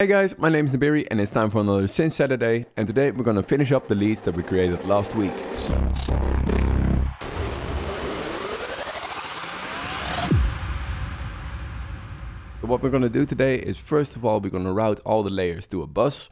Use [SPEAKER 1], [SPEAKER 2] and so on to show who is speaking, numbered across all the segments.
[SPEAKER 1] Hey guys, my name is Nebiri and it's time for another Synth Saturday and today we're gonna finish up the leads that we created last week. So what we're gonna do today is first of all we're gonna route all the layers to a bus.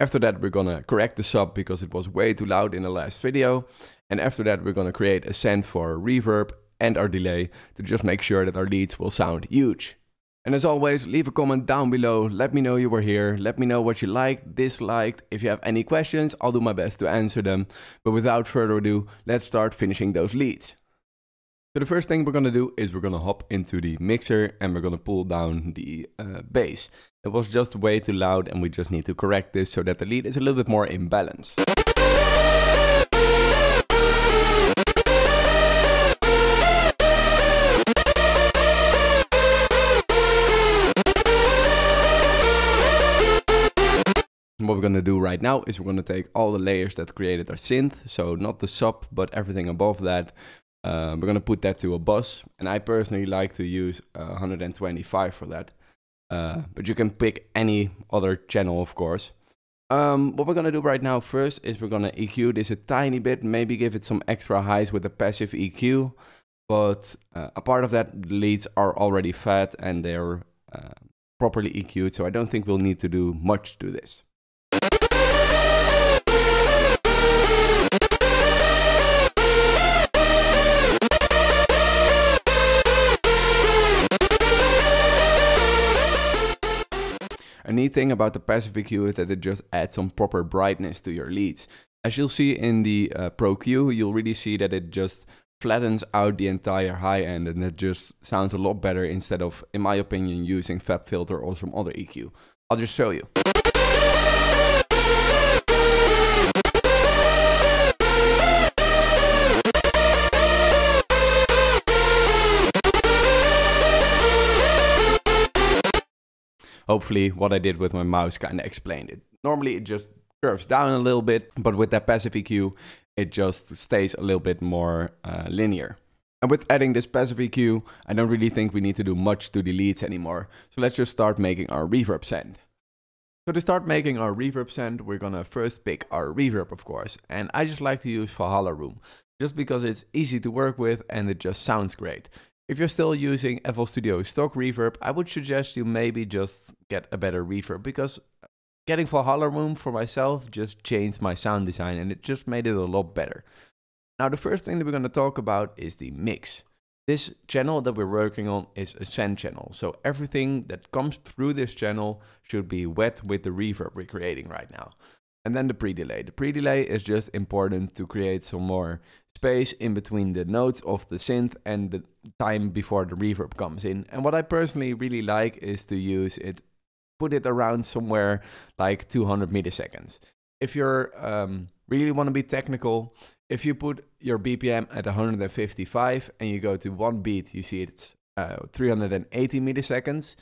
[SPEAKER 1] After that we're gonna correct the sub because it was way too loud in the last video. And after that we're gonna create a send for reverb and our delay to just make sure that our leads will sound huge. And as always, leave a comment down below. Let me know you were here. Let me know what you liked, disliked. If you have any questions, I'll do my best to answer them. But without further ado, let's start finishing those leads. So the first thing we're gonna do is we're gonna hop into the mixer and we're gonna pull down the uh, bass. It was just way too loud and we just need to correct this so that the lead is a little bit more in balance. Going to do right now is we're going to take all the layers that created our synth, so not the sub, but everything above that. Uh, we're going to put that to a bus, and I personally like to use uh, 125 for that. Uh, but you can pick any other channel, of course. Um, what we're going to do right now first is we're going to EQ this a tiny bit, maybe give it some extra highs with a passive EQ. But uh, a part of that, leads are already fat and they're uh, properly EQ'd, so I don't think we'll need to do much to this. A neat thing about the passive EQ is that it just adds some proper brightness to your leads. As you'll see in the uh, Pro Q, you'll really see that it just flattens out the entire high end and it just sounds a lot better instead of, in my opinion, using FabFilter or some other EQ. I'll just show you. Hopefully what I did with my mouse kind of explained it. Normally it just curves down a little bit, but with that passive EQ, it just stays a little bit more uh, linear. And with adding this passive EQ, I don't really think we need to do much to the leads anymore. So let's just start making our reverb send. So to start making our reverb send, we're gonna first pick our reverb, of course. And I just like to use Valhalla Room, just because it's easy to work with and it just sounds great. If you're still using FL Studio stock reverb, I would suggest you maybe just get a better reverb because getting Valhalla Room for myself just changed my sound design and it just made it a lot better. Now the first thing that we're going to talk about is the mix. This channel that we're working on is a send channel, so everything that comes through this channel should be wet with the reverb we're creating right now. And then the pre-delay. The pre-delay is just important to create some more space in between the notes of the synth and the time before the reverb comes in. And what I personally really like is to use it, put it around somewhere like 200 milliseconds. If you're um, really want to be technical, if you put your BPM at 155 and you go to one beat, you see it's uh, 380 milliseconds.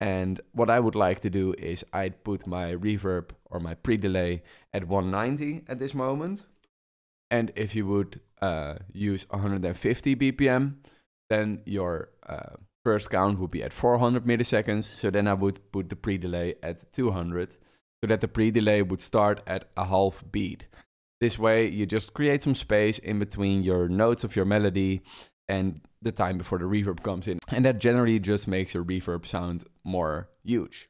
[SPEAKER 1] And what I would like to do is I'd put my reverb or my pre-delay at 190 at this moment. And if you would uh, use 150 BPM, then your uh, first count would be at 400 milliseconds. So then I would put the pre-delay at 200 so that the pre-delay would start at a half beat. This way you just create some space in between your notes of your melody and the time before the reverb comes in. And that generally just makes your reverb sound more huge.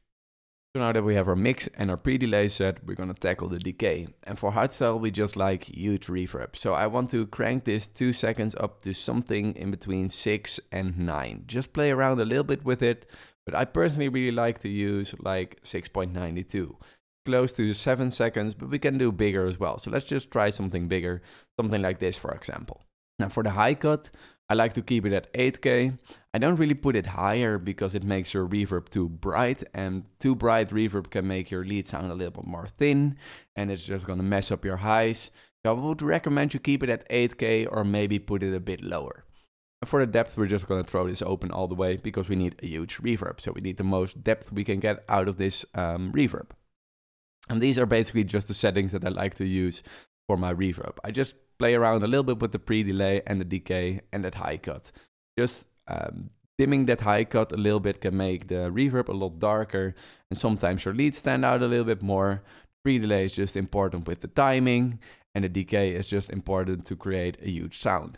[SPEAKER 1] So now that we have our mix and our pre-delay set, we're gonna tackle the decay. And for hardstyle, we just like huge reverb. So I want to crank this two seconds up to something in between six and nine. Just play around a little bit with it. But I personally really like to use like 6.92. Close to seven seconds, but we can do bigger as well. So let's just try something bigger, something like this, for example. Now for the high cut, I like to keep it at 8K. I don't really put it higher because it makes your reverb too bright and too bright reverb can make your lead sound a little bit more thin and it's just gonna mess up your highs. So I would recommend you keep it at 8K or maybe put it a bit lower. For the depth, we're just gonna throw this open all the way because we need a huge reverb. So we need the most depth we can get out of this um, reverb. And these are basically just the settings that I like to use for my reverb. I just play around a little bit with the pre-delay and the decay and that high cut. Just um, dimming that high cut a little bit can make the reverb a lot darker and sometimes your leads stand out a little bit more. Pre-delay is just important with the timing and the decay is just important to create a huge sound.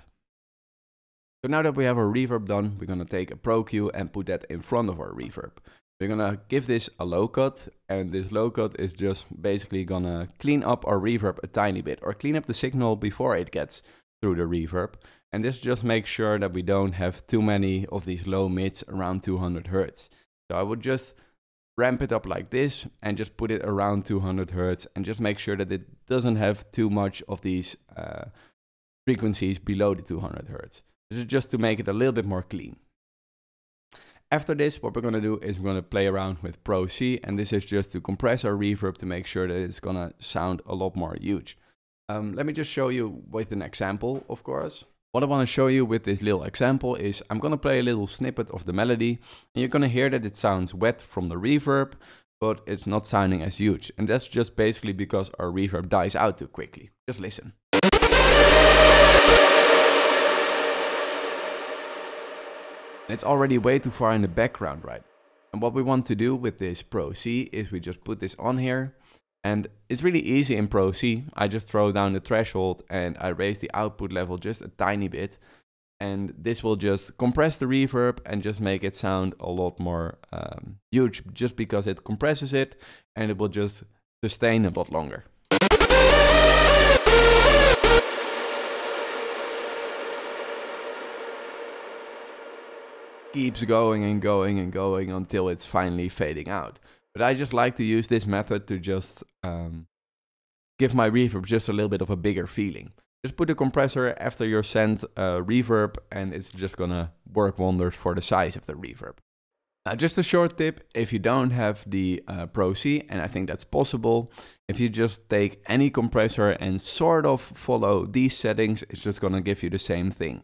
[SPEAKER 1] So now that we have our reverb done, we're gonna take a Pro Q and put that in front of our reverb. We're gonna give this a low cut and this low cut is just basically gonna clean up our reverb a tiny bit or clean up the signal before it gets through the reverb. And this just makes sure that we don't have too many of these low mids around 200 Hertz. So I would just ramp it up like this and just put it around 200 Hertz and just make sure that it doesn't have too much of these uh, frequencies below the 200 Hertz. This is just to make it a little bit more clean. After this, what we're gonna do is we're gonna play around with Pro C, and this is just to compress our reverb to make sure that it's gonna sound a lot more huge. Um, let me just show you with an example, of course. What I want to show you with this little example is I'm going to play a little snippet of the melody and you're going to hear that it sounds wet from the reverb, but it's not sounding as huge. And that's just basically because our reverb dies out too quickly. Just listen. It's already way too far in the background, right? And what we want to do with this Pro C is we just put this on here and it's really easy in Pro C. I just throw down the threshold and I raise the output level just a tiny bit. And this will just compress the reverb and just make it sound a lot more um, huge just because it compresses it and it will just sustain a lot longer. Keeps going and going and going until it's finally fading out. But I just like to use this method to just um, give my reverb just a little bit of a bigger feeling. Just put a compressor after your send uh, reverb and it's just gonna work wonders for the size of the reverb. Now just a short tip, if you don't have the uh, Pro C, and I think that's possible, if you just take any compressor and sort of follow these settings, it's just gonna give you the same thing.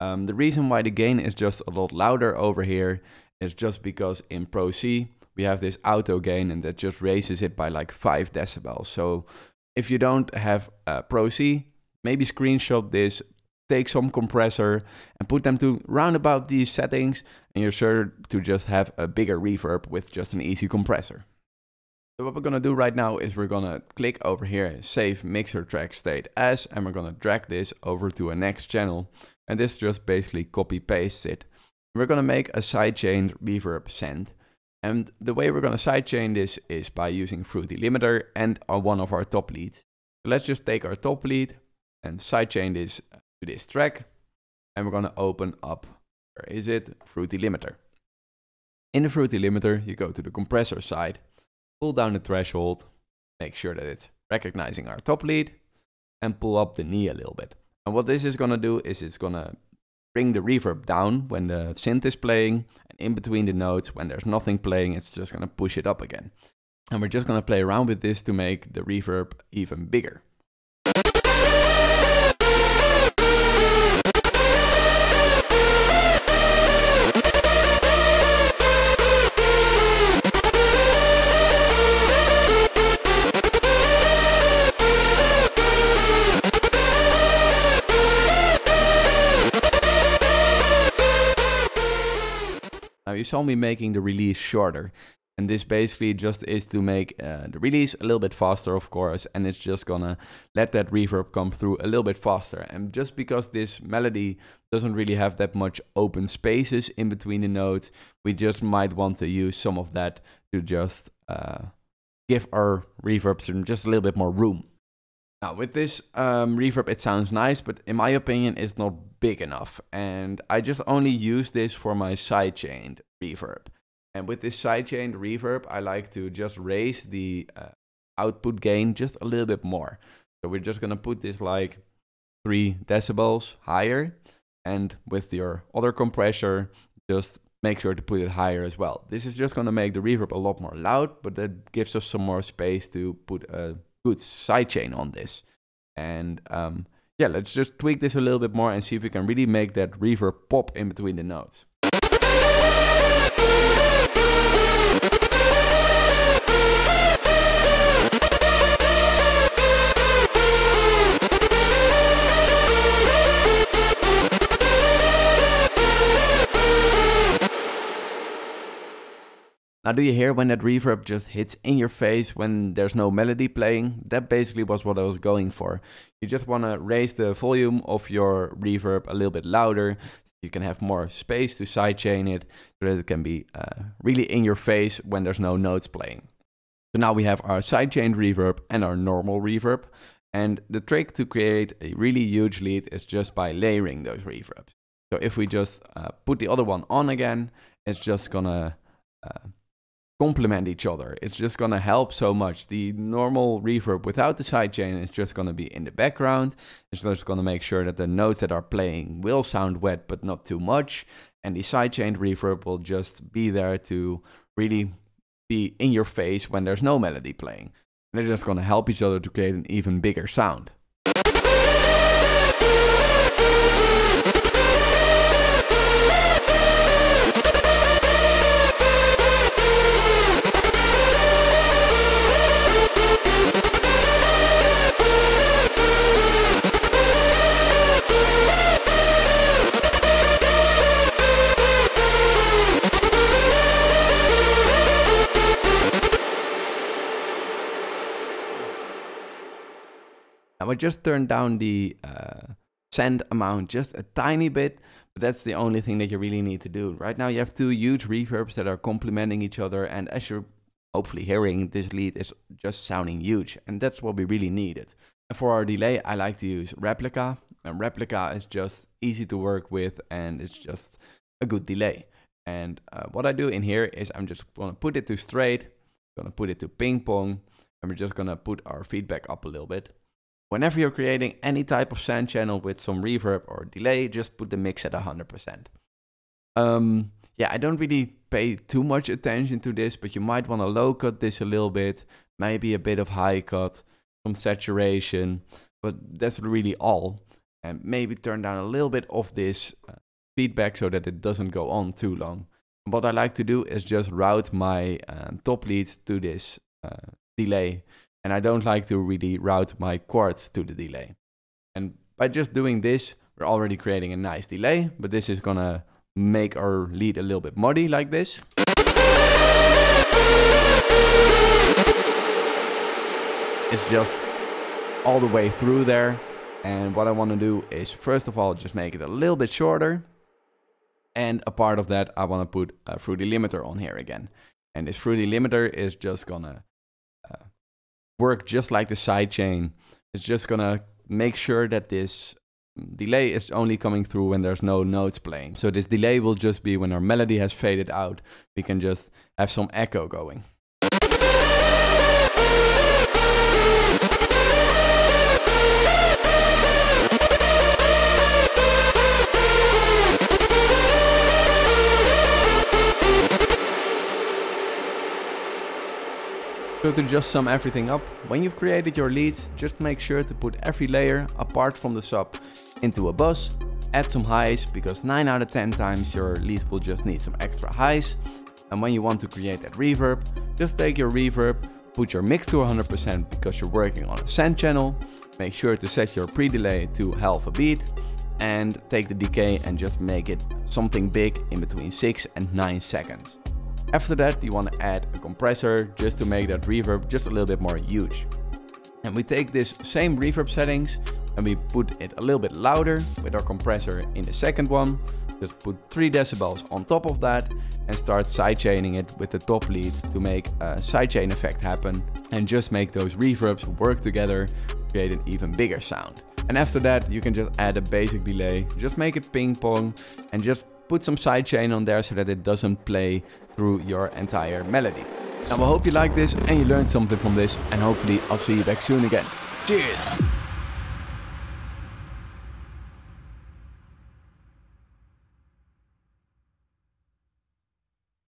[SPEAKER 1] Um, the reason why the gain is just a lot louder over here is just because in Pro C, we have this auto gain and that just raises it by like 5 decibels. So if you don't have a Pro C, maybe screenshot this, take some compressor and put them to round about these settings and you're sure to just have a bigger reverb with just an easy compressor. So what we're gonna do right now is we're gonna click over here, save mixer track state as, and we're gonna drag this over to a next channel. And this just basically copy pastes it. We're gonna make a sidechain reverb send. And the way we're going to sidechain this is by using Fruity Limiter and one of our top leads. So let's just take our top lead and sidechain this to this track. And we're going to open up, where is it? Fruity Limiter. In the Fruity Limiter, you go to the compressor side, pull down the threshold, make sure that it's recognizing our top lead, and pull up the knee a little bit. And what this is going to do is it's going to bring the reverb down when the synth is playing, and in between the notes, when there's nothing playing, it's just gonna push it up again. And we're just gonna play around with this to make the reverb even bigger. You saw me making the release shorter. And this basically just is to make uh, the release a little bit faster, of course, and it's just gonna let that reverb come through a little bit faster. And just because this melody doesn't really have that much open spaces in between the notes, we just might want to use some of that to just uh, give our reverbs just a little bit more room. Now with this um, reverb it sounds nice, but in my opinion it's not big enough. And I just only use this for my sidechained reverb. And with this sidechained reverb I like to just raise the uh, output gain just a little bit more. So we're just gonna put this like 3 decibels higher. And with your other compressor, just make sure to put it higher as well. This is just gonna make the reverb a lot more loud, but that gives us some more space to put a good sidechain on this. And um, yeah, let's just tweak this a little bit more and see if we can really make that reverb pop in between the notes. Now do you hear when that reverb just hits in your face when there's no melody playing? That basically was what I was going for. You just want to raise the volume of your reverb a little bit louder. So you can have more space to sidechain it so that it can be uh, really in your face when there's no notes playing. So now we have our sidechained reverb and our normal reverb. And the trick to create a really huge lead is just by layering those reverbs. So if we just uh, put the other one on again, it's just gonna uh, complement each other. It's just gonna help so much. The normal reverb without the sidechain is just gonna be in the background. It's just gonna make sure that the notes that are playing will sound wet, but not too much. And the sidechained reverb will just be there to really be in your face when there's no melody playing. And they're just gonna help each other to create an even bigger sound. I just turned down the uh, send amount just a tiny bit, but that's the only thing that you really need to do. Right now you have two huge reverbs that are complementing each other and as you're hopefully hearing, this lead is just sounding huge and that's what we really needed. For our delay, I like to use Replica and Replica is just easy to work with and it's just a good delay. And uh, what I do in here is I'm just gonna put it to straight, gonna put it to ping pong, and we're just gonna put our feedback up a little bit. Whenever you're creating any type of send channel with some reverb or delay, just put the mix at 100%. Um, yeah, I don't really pay too much attention to this, but you might want to low cut this a little bit, maybe a bit of high cut, some saturation, but that's really all. And maybe turn down a little bit of this uh, feedback so that it doesn't go on too long. What I like to do is just route my um, top leads to this uh, delay and I don't like to really route my chords to the delay. And by just doing this, we're already creating a nice delay, but this is gonna make our lead a little bit muddy like this. It's just all the way through there. And what I want to do is, first of all, just make it a little bit shorter. And a part of that, I want to put a fruity limiter on here again. And this fruity limiter is just gonna work just like the sidechain. It's just gonna make sure that this delay is only coming through when there's no notes playing. So this delay will just be when our melody has faded out. We can just have some echo going. So to just sum everything up, when you've created your leads, just make sure to put every layer apart from the sub into a bus, add some highs because 9 out of 10 times your leads will just need some extra highs. And when you want to create that reverb, just take your reverb, put your mix to 100% because you're working on a send channel, make sure to set your pre-delay to half a beat, and take the decay and just make it something big in between 6 and 9 seconds. After that, you want to add a compressor just to make that reverb just a little bit more huge. And we take this same reverb settings and we put it a little bit louder with our compressor in the second one. Just put 3 decibels on top of that and start sidechaining it with the top lead to make a sidechain effect happen and just make those reverbs work together to create an even bigger sound. And after that, you can just add a basic delay, just make it ping pong and just put some sidechain on there so that it doesn't play through your entire melody. Now I hope you like this and you learned something from this and hopefully I'll see you back soon again. Cheers!